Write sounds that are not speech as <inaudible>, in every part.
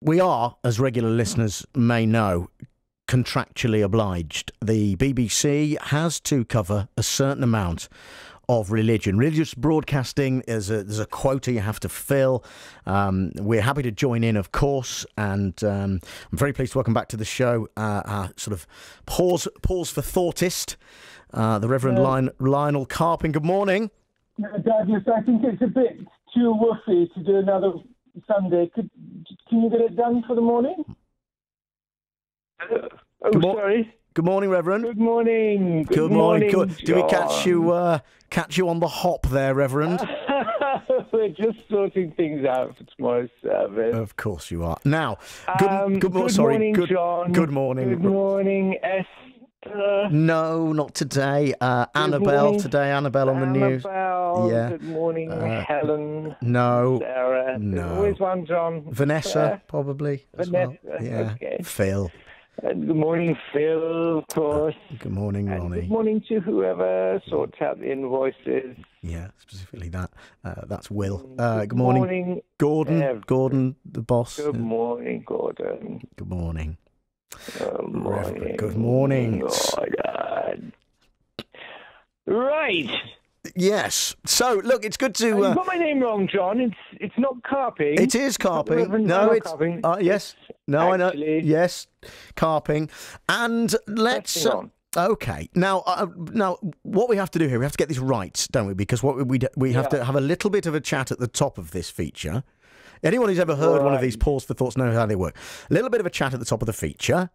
we are, as regular listeners may know, contractually obliged. The BBC has to cover a certain amount of religion. Religious broadcasting is a, there's a quota you have to fill. Um, we're happy to join in, of course, and um, I'm very pleased to welcome back to the show uh, our sort of pause pause for thoughtist, uh, the Reverend Lion, Lionel Carping. Good morning. Douglas, I think it's a bit too woofy to do another Sunday. Could, can you get it done for the morning? Uh, oh, Good mor- sorry. Good morning, Reverend. Good morning. Good, Good morning. Good. Jon. Did we catch you uh, catch you on the hop there, Reverend? <laughs> We're just sorting things out for tomorrow's service. Of course you are. Now, good, Um, good, mo- good sorry, morning, good, Jon. Good morning. Good morning, Esther. No, not today. Uh, Annabelle morning, today. Annabelle on the news. Annabelle. Yeah. Good morning, Uh, Helen. No, Sarah. no. There's always one, Jon. Vanessa Claire. probably. as well. Vanessa, Yeah. okay. Phil. And good morning, Phil, of course. Good morning, And Ronnie. good morning to whoever sorts out the invoices. Yeah, specifically that. Uh, that's Will. Uh, good morning, morning. Gordon. Gordon, the boss. Good Uh, morning, Gordon. Good morning. Good morning. Good morning. Gordon. Right. Yes. So look, it's good to. you Uh, got my name wrong, Jon. It's it's not carping. it is carping. Reverend No, it's. Carping. Uh, yes. No, I know. Yes, carping. And let's. Uh. Okay. Now, uh, now, what we have to do here, we have to get this right, don't we? Because what we we, we have Yeah. to have a little bit of a chat at the top of this feature. Anyone who's ever heard one of these pause for thoughts knows how they work. A little bit of a chat at the top of the feature.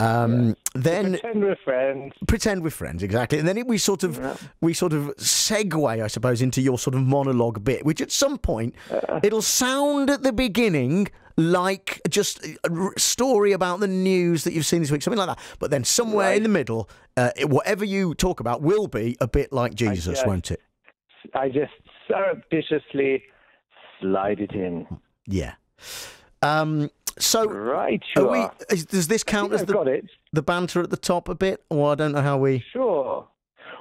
Um, Then Pretend we're friends. pretend we're friends, exactly, and then it, we sort of we sort of segue, I suppose, into your sort of monologue bit, which at some point it'll sound at the beginning like just a r- story about the news that you've seen this week, something like that. But then somewhere in the middle, uh, it- whatever you talk about will be a bit like Jesus, guess. won't it? I just surreptitiously slide it in. Yeah. Um, so. Right, you we, are. does this count as the, got it. the banter at the top a bit? Or I don't know how we. Sure.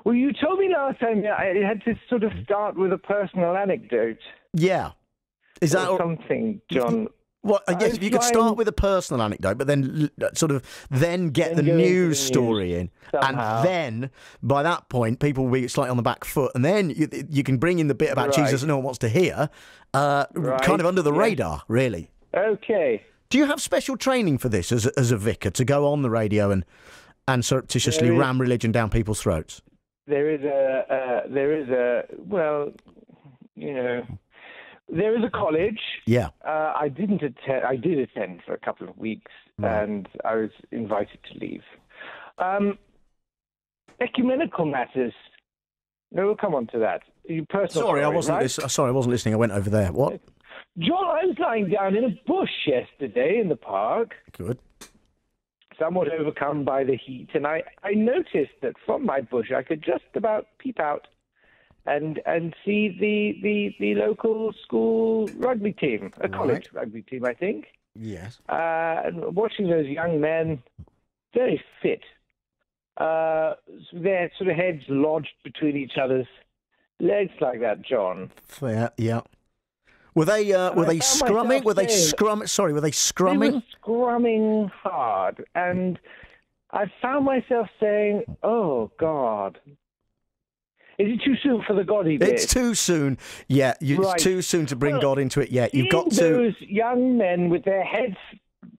Well, you told me last time that I had to sort of start with a personal anecdote Yeah. Is that or something, Jon. Well, uh, yes, if you could start with a personal anecdote, but then sort of then get Then the go into the news news story in, somehow. and then by that point, people will be slightly on the back foot, and then you, you can bring in the bit about Right. Jesus that no one wants to hear, uh, Right, kind of under the yes. radar, really. Okay. Do you have special training for this as a, as a vicar to go on the radio and and surreptitiously is- ram religion down people's throats? There is a uh, there is a well, you know, there is a college. Yeah, Uh, I didn't attend. I did attend for a couple of weeks, Right. and I was invited to leave. Um, ecumenical matters. No, we'll come on to that. You personal. sorry, I wasn't. right? lis- sorry, I wasn't listening. I went over there. What? Jon, I was lying down in a bush yesterday in the park, Good. somewhat overcome by the heat, and I, I noticed that from my bush I could just about peep out and and see the the, the local school rugby team, a college rugby team, I think. Yes. Uh, and watching those young men, very fit, uh, their sort of heads lodged between each other's legs like that, Jon. Fair. Yeah. Were they? Uh, were they scrumming? Were they scrum? Sorry, were they They scrumming? were scrumming hard, and I found myself saying, "Oh God, is it too soon for the Goddy bit?" It's too soon. Yeah, you, Right. it's too soon to bring Well, God into it yet. You've got to. those young men with their heads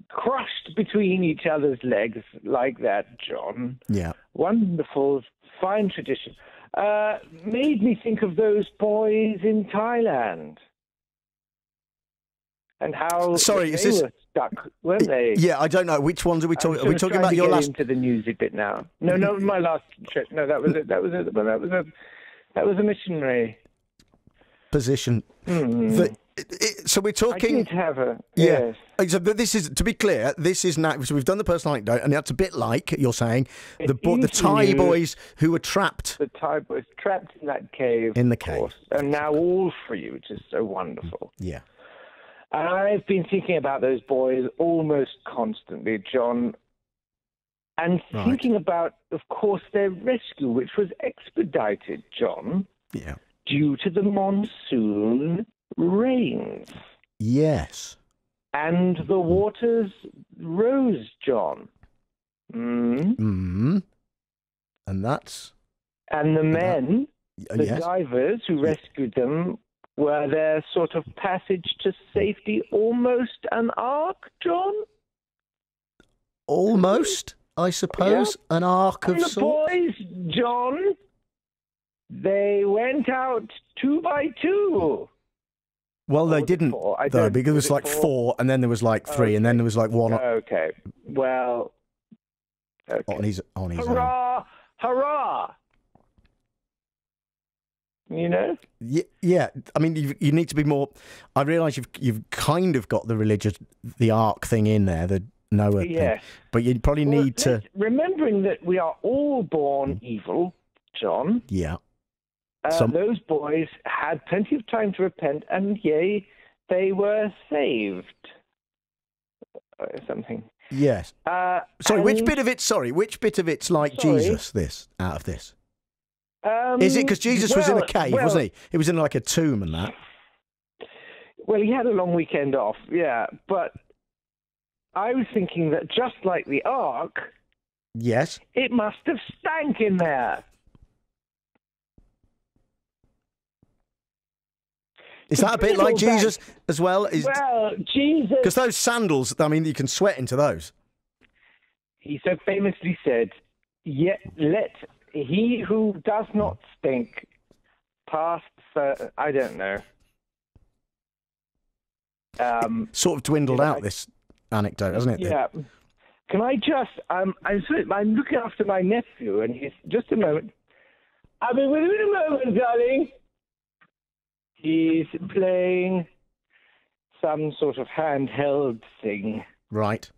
crushed between each other's legs like that, Jon. Yeah. Wonderful, fine tradition. Uh, made me think of those boys in Thailand. And how Sorry, they is this- were stuck, weren't they? Yeah, I don't know which ones are we talking. Are we talking about your last into the music bit now. No, no, my last trip. No, that was a, that was a, well, that was a that was a missionary. position? Hmm. The- it- it- so we're talking. I did have a Yeah. yes. So this is to be clear. This is now. So we've done the personal anecdote, and that's a bit like you're saying the bo- the Thai boys who were trapped. The type was trapped in that cave. In the cave. course, and now all free, which is so wonderful. Yeah. And I've been thinking about those boys almost constantly, Jon, and Right. thinking about, of course, their rescue, which was expedited, Jon, Yeah. due to the monsoon rains. Yes. and the waters rose, Jon. Mm. Mm. And that's And the men, uh, the yes. divers who rescued them, were their sort of passage to safety almost an ark, Jon? Almost, I suppose, an arc And of the sorts. boys, Jon, they went out two by two. Well, they didn't four? Though, because it was was like four? four, and then there was like three, and then there was like one Okay. Well, okay. on his on his own. hurrah! You know? Yeah, yeah. I mean, you you need to be more. I realise you've you've kind of got the religious, the arc thing in there, the Noah thing, but you probably Well, need to. Remembering that we are all born evil, Jon, Yeah, uh, Some- those boys had plenty of time to repent, and yea, they were saved. Uh, something. yes. Uh, Sorry, which bit of it? Sorry, which bit of it's like Sorry. Jesus? This out of this Um, is it? Because Jesus was in a cave, well, wasn't he? He was in like a tomb and that. Well, he had a long weekend off, yeah, but I was thinking that just like the Ark, Yes. it must have stank in there. Is that a bit like Jesus as well? Is Well, Jesus, because those sandals? I mean, you can sweat into those. he so famously said, "Yet let he who does not stink pass." For, I don't know. Um, Sort of dwindled out I- this anecdote, hasn't it? Yeah. Can I just? Um, I'm sorry, I'm looking after my nephew, and he's just a moment. I'll be with you in a moment, darling. He's playing some sort of handheld thing. Right.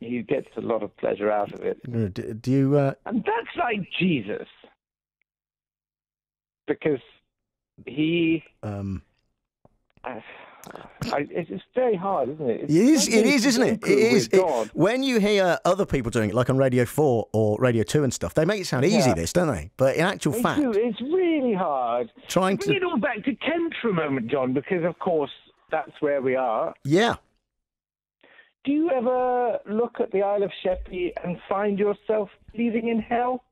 He gets a lot of pleasure out of it, Do, you? Uh, and that's like Jesus, because he. um, Uh, I, it's very hard, isn't it? It's It is, it is, isn't it? It is. It- when you hear other people doing it, like on Radio 4 or Radio 2 and stuff, they make it sound easy, Yeah. this, don't they? But in actual They fact, do. It's really hard. trying Bring to. it all back to Kent for a moment, Jon, because of course that's where we are. Yeah. Do you ever look at the Isle of Sheppey and find yourself leaving in hell?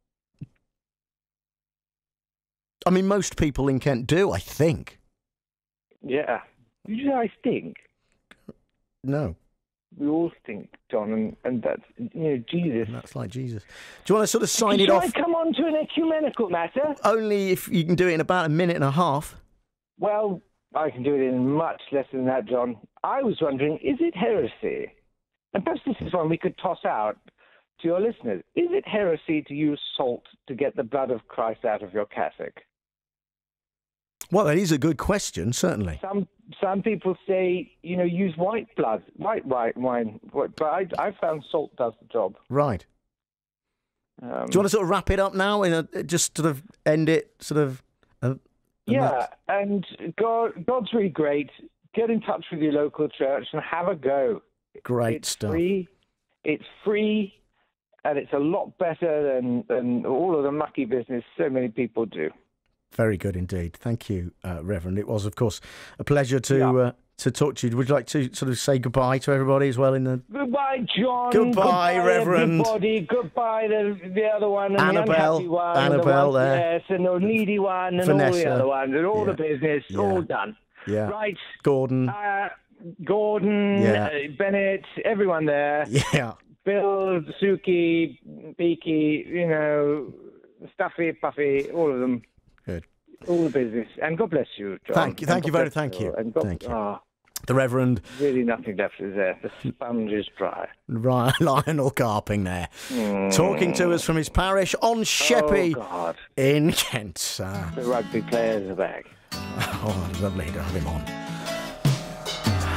I mean, most people in Kent do, I think. Yeah. You know I stink. No, We all stink, Jon, and, and that's you know Jesus. that's like Jesus. Do you want to sort of sign it off? I come on to an ecumenical matter? Only if you can do it in about a minute and a half. Well, I can do it in much less than that, Jon. I was wondering, is it heresy? And perhaps this is one we could toss out to your listeners. Is it heresy to use salt to get the blood of Christ out of your cassock? Well, that is a good question, certainly. Some some people say, you know, use white blood, white white wine, but I I found salt does the job. Right. Um, Do you want to sort of wrap it up now and just sort of end it, sort of? Uh, and yeah, that's- and God God's really great. Get in touch with your local church and have a go. Great it's stuff. free. It's free, and it's a lot better than than all of the mucky business so many people do. Very good indeed. Thank you, uh, Reverend. It was, of course, a pleasure to Yeah. uh, to talk to you. Would you like to sort of say goodbye to everybody as well? In the Goodbye, Jon. Goodbye, Reverend. Everybody. Goodbye, the, the other one, and Annabelle. the unhappy one, Annabelle the one, there. yes, and the needy one, and all Vanessa. the other ones, and all Yeah. the business, Yeah. all done. yeah, Right, Gordon. uh, Gordon, Yeah. uh, Bennett, everyone there. yeah, Bill, Suki, Beaky, you know, Stuffy, Puffy, all of them. good. All the business. And God bless you, Jon. Thank you- thank you very- thank you. And God, Thank you. ah, The Reverend really nothing left is there. The sponge is dry. Ryan, <laughs> Lionel Carping there, talking to us from his parish on Sheppey Oh, in Kent. Uh, The rugby players are back. <laughs> oh, lovely to have him on.